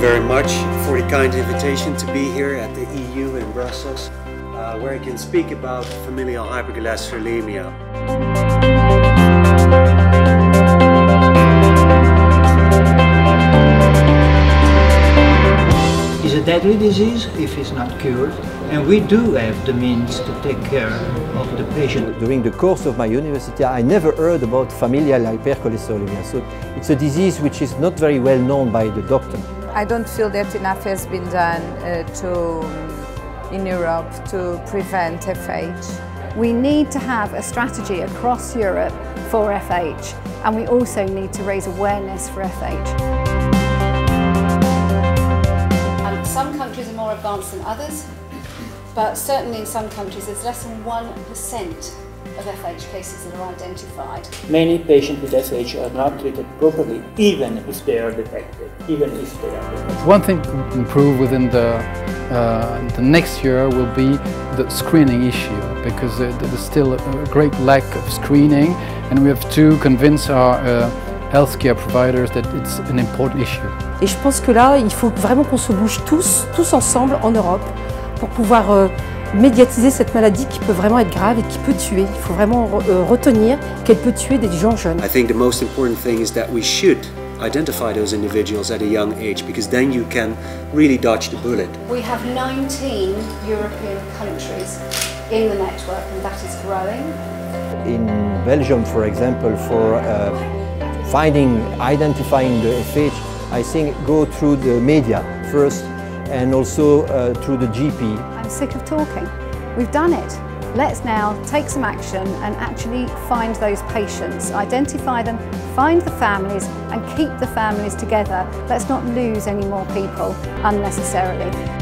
Thank you very much for the kind invitation to be here at the EU in Brussels, uh, where I can speak about familial hypercholesterolemia. It's a deadly disease if it's not cured, and we do have the means to take care of the patient. During the course of my university, I never heard about familial hypercholesterolemia. So it's a disease which is not very well known by the doctor. I don't feel that enough has been done uh, to, in Europe to prevent FH. We need to have a strategy across Europe for FH and we also need to raise awareness for FH. Um, some countries are more advanced than others, but certainly in some countries there's less than 1% of FH cases that are identified. Many patients with FH are not treated properly, even if they are detected, even if they are detected. One thing to improve within the, uh, the next year will be the screening issue, because there's still a great lack of screening, and we have to convince our uh, healthcare providers that it's an important issue. Et je pense que là, il faut vraiment qu'on se bouge tous, tous ensemble en Europe, pour pouvoir euh, médiatiser cette maladie qui peut vraiment être grave et qui peut tuer. Il faut vraiment euh, retenir qu'elle peut tuer des gens jeunes. I think the most important thing is that we should identify those individuals at a young age because then you can really dodge the bullet. We have 19 European countries in the network and that is growing. In Belgium, for example, for uh, finding, identifying the FH, I think go through the media first and also uh, through the GP. I'm sick of talking. We've done it. Let's now take some action and actually find those patients, identify them, find the families and keep the families together. Let's not lose any more people unnecessarily.